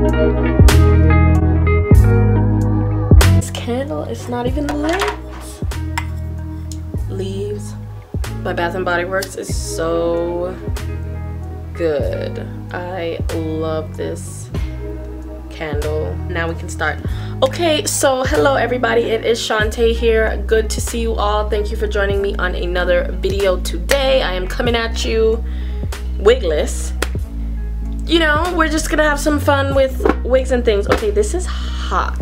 This candle is not even lit. Leaves by Bath and Body Works is so good. I love this candle. Now we can start. Okay, so hello everybody. It is Chante here. Good to see you all. Thank you for joining me on another video today. I am coming at you wigless. You know, we're just gonna have some fun with wigs and things. Okay, this is hot.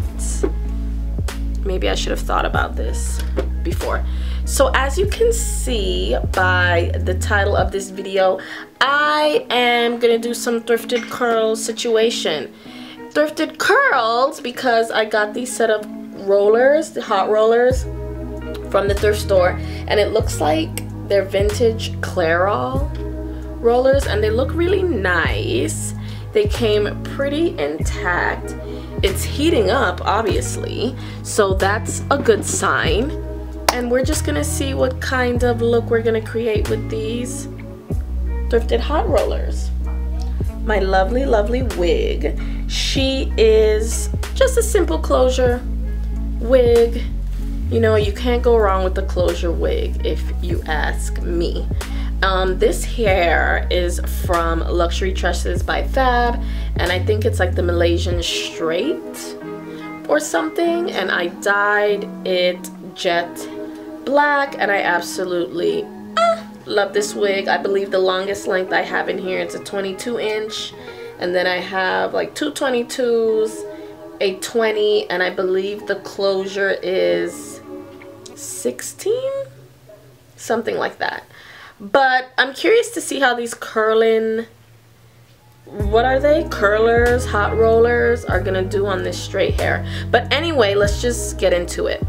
Maybe I should have thought about this before. So as you can see by the title of this video, I am gonna do some thrifted curls situation. Thrifted curls because I got these set of rollers, the hot rollers from the thrift store and it looks like they're vintage Clairol rollers and they look really nice. They came pretty intact. It's heating up obviously, so that's a good sign and we're just gonna see what kind of look we're gonna create with these thrifted hot rollers my lovely lovely wig she is just a simple closure wig you know you can't go wrong with the closure wig if you ask me um, this hair is from Luxury Tresses by Fab and I think it's like the Malaysian straight or something and I dyed it jet black and I absolutely uh, love this wig. I believe the longest length I have in here is a 22 inch and then I have like two 22s, a 20 and I believe the closure is 16? Something like that. But I'm curious to see how these curling what are they curlers hot rollers are gonna do on this straight hair but anyway let's just get into it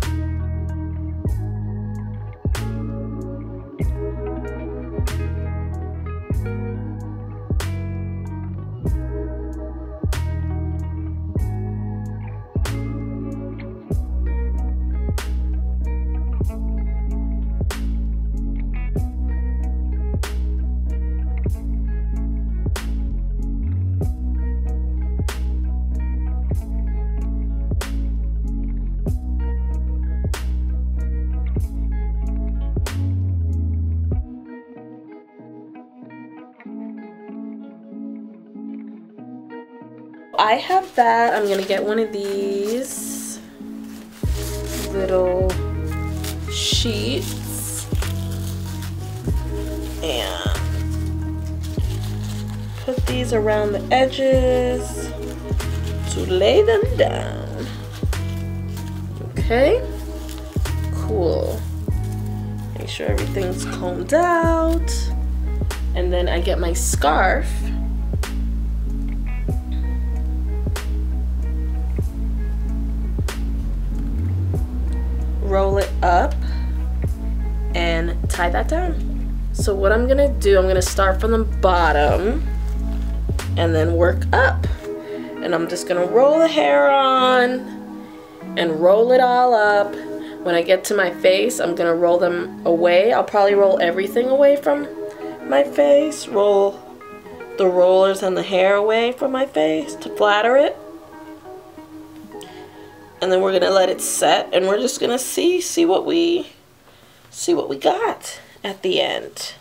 I have that. I'm gonna get one of these little sheets and put these around the edges to lay them down. Okay, cool. Make sure everything's combed out. And then I get my scarf roll it up and tie that down. So what I'm gonna do, I'm gonna start from the bottom and then work up. And I'm just gonna roll the hair on and roll it all up. When I get to my face, I'm gonna roll them away. I'll probably roll everything away from my face. Roll the rollers and the hair away from my face to flatter it and then we're gonna let it set and we're just gonna see see what we see what we got at the end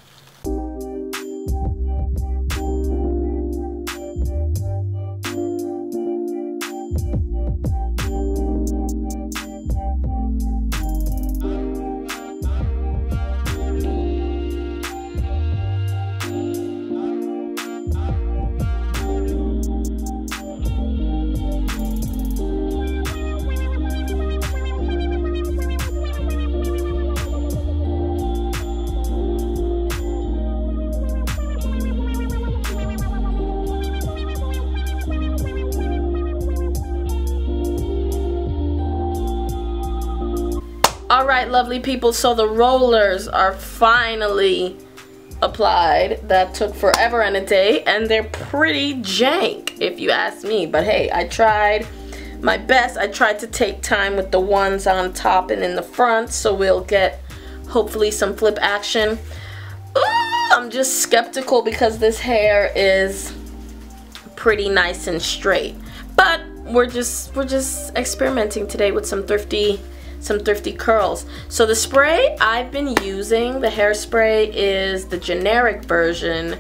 all right lovely people so the rollers are finally applied. That took forever and a day and they're pretty jank if you ask me. But hey I tried my best. I tried to take time with the ones on top and in the front so we'll get hopefully some flip action. Ooh, I'm just skeptical because this hair is pretty nice and straight. But we're just we're just experimenting today with some thrifty some thrifty curls. So the spray I've been using, the hairspray is the generic version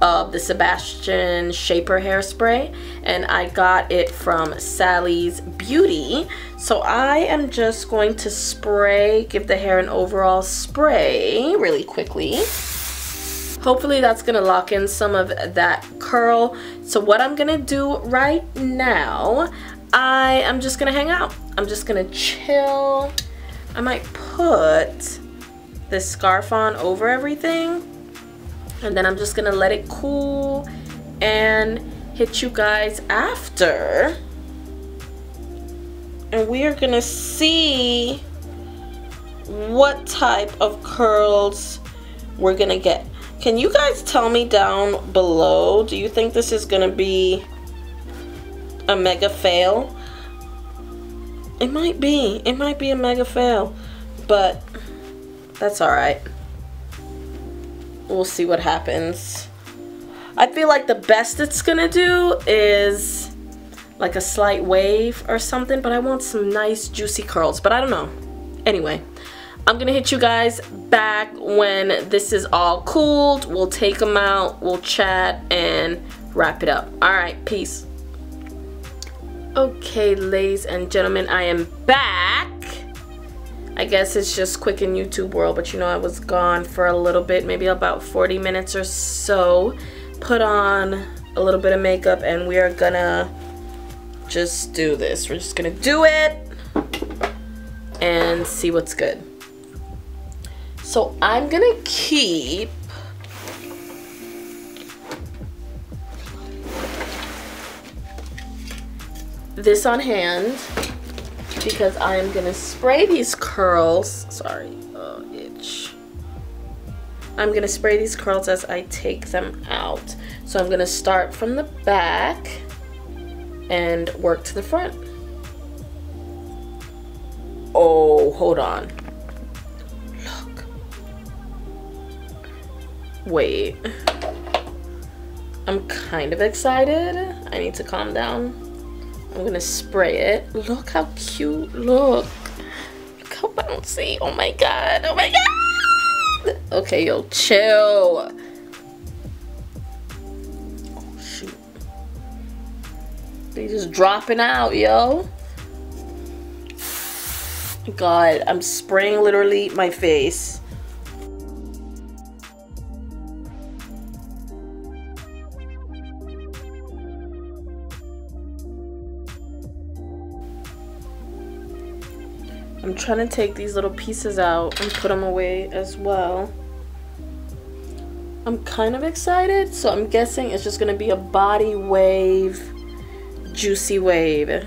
of the Sebastian Shaper hairspray and I got it from Sally's Beauty. So I am just going to spray, give the hair an overall spray really quickly. Hopefully that's gonna lock in some of that curl. So what I'm gonna do right now, I am just gonna hang out. I'm just gonna chill. I might put this scarf on over everything and then I'm just gonna let it cool and hit you guys after and we are gonna see what type of curls we're gonna get can you guys tell me down below do you think this is gonna be a mega fail it might be it might be a mega fail but that's all right we'll see what happens. I feel like the best it's gonna do is like a slight wave or something, but I want some nice juicy curls, but I don't know. Anyway, I'm gonna hit you guys back when this is all cooled. We'll take them out, we'll chat, and wrap it up. All right, peace. Okay, ladies and gentlemen, I am back. I guess it's just quick in YouTube world, but you know I was gone for a little bit, maybe about 40 minutes or so. Put on a little bit of makeup and we are gonna just do this. We're just gonna do it and see what's good. So I'm gonna keep this on hand because I am gonna spray these curls. Sorry, oh, itch. I'm gonna spray these curls as I take them out. So I'm gonna start from the back and work to the front. Oh, hold on. Look. Wait. I'm kind of excited. I need to calm down. I'm gonna spray it. Look how cute. Look. Look how bouncy. Oh my god. Oh my god. Okay, yo, chill. Oh, shoot. They just dropping out, yo. God, I'm spraying literally my face. I'm trying to take these little pieces out and put them away as well. I'm kind of excited, so I'm guessing it's just going to be a body wave, juicy wave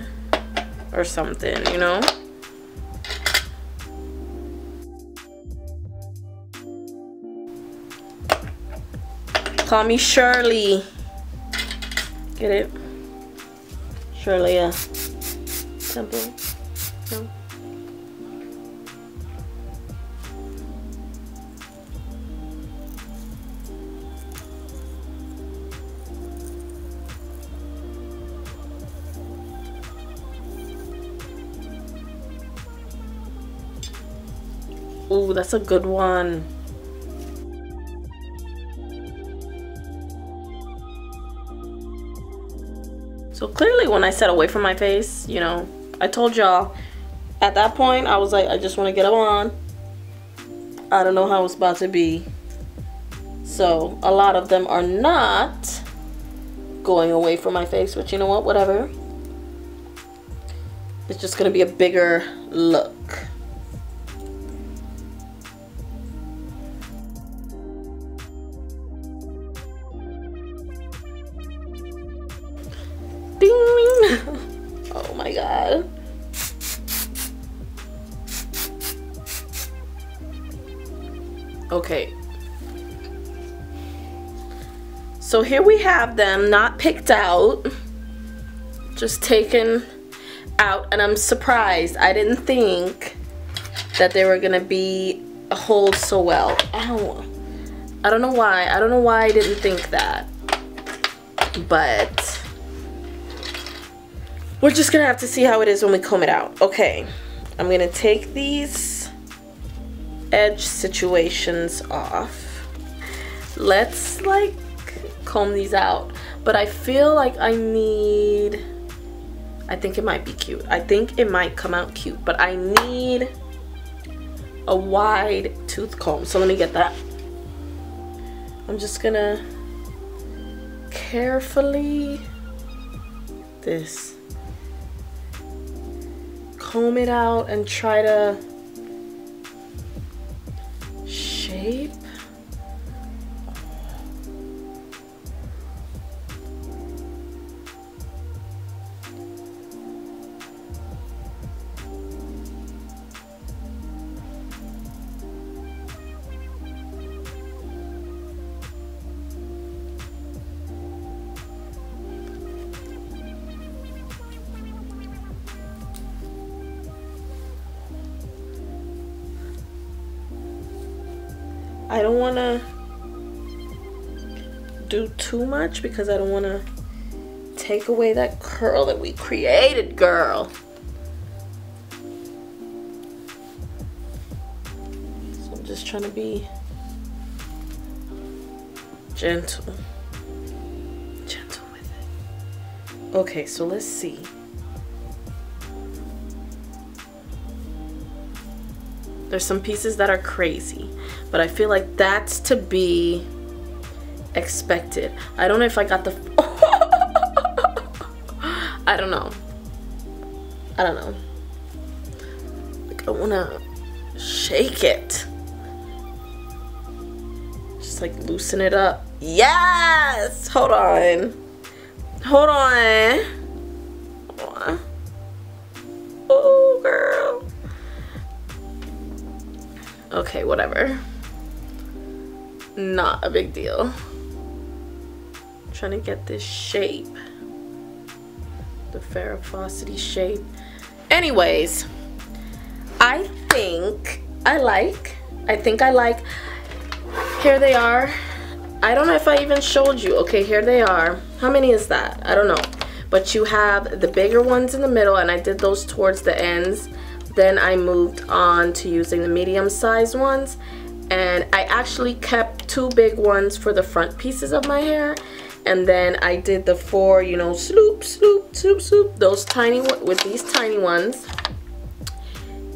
or something, you know? Call me Shirley. Get it? Shirley. Temple. No. Ooh, that's a good one. So clearly when I said away from my face, you know, I told y'all at that point, I was like, I just want to get them on. I don't know how it's about to be. So a lot of them are not going away from my face, but you know what, whatever. It's just going to be a bigger look. God. Okay. So here we have them not picked out. Just taken out and I'm surprised. I didn't think that they were gonna be a hold so well. Ow. I don't know why. I don't know why I didn't think that. But we're just gonna have to see how it is when we comb it out. Okay, I'm gonna take these edge situations off. Let's like comb these out. But I feel like I need, I think it might be cute. I think it might come out cute, but I need a wide tooth comb. So let me get that. I'm just gonna carefully this comb it out and try to shape I don't want to do too much because I don't want to take away that curl that we created, girl. So I'm just trying to be gentle. Gentle with it. Okay, so let's see. There's some pieces that are crazy, but I feel like that's to be expected. I don't know if I got the... I don't know. I don't know. Like, I want to shake it. Just like loosen it up. Yes! Hold on. Hold on. Hold on. Oh, girl. Okay, whatever. Not a big deal. I'm trying to get this shape. The Farrah shape. Anyways, I think I like, I think I like, here they are. I don't know if I even showed you. Okay, here they are. How many is that? I don't know. But you have the bigger ones in the middle and I did those towards the ends then I moved on to using the medium sized ones and I actually kept two big ones for the front pieces of my hair. And then I did the four you know sloop sloop sloop sloop those tiny with these tiny ones.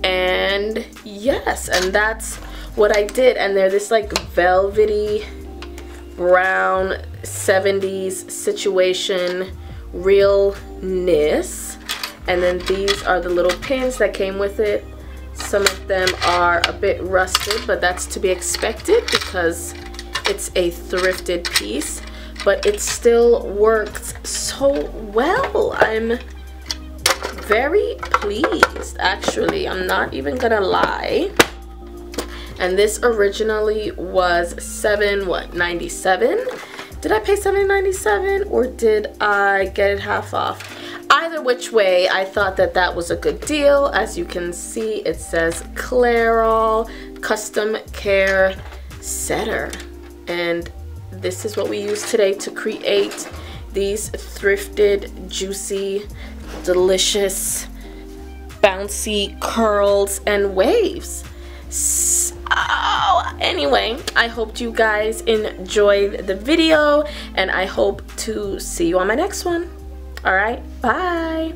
And yes and that's what I did. And they're this like velvety brown 70s situation realness. And then these are the little pins that came with it some of them are a bit rusted but that's to be expected because it's a thrifted piece but it still works so well. I'm very pleased actually. I'm not even gonna lie. And this originally was 7 what 97 did i pay 7.97 or did i get it half off either which way I thought that that was a good deal. As you can see it says Clairol custom care setter. And this is what we use today to create these thrifted juicy delicious bouncy curls and waves. So anyway I hope you guys enjoyed the video and I hope to see you on my next one all right, bye.